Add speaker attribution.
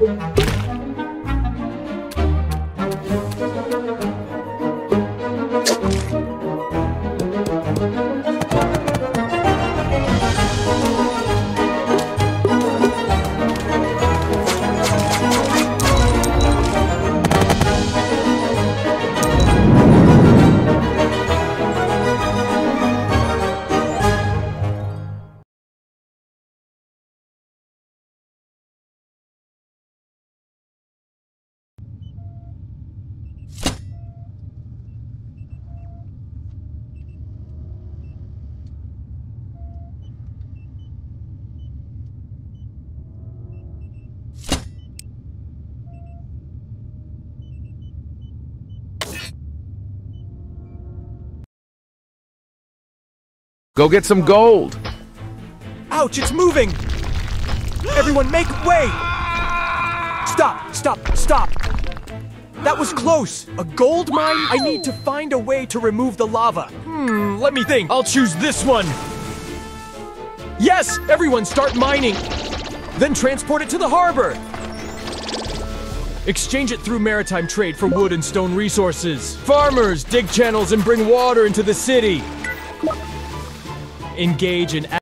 Speaker 1: Thank you. Go get some gold.
Speaker 2: Ouch, it's moving! Everyone make way! Stop, stop, stop! That was close! A gold mine? I need to find a way to remove the lava. Hmm, let me think. I'll choose this one. Yes! Everyone start mining! Then transport it to the harbor! Exchange it through maritime trade for wood and stone resources. Farmers dig channels and bring water into the city. Engage in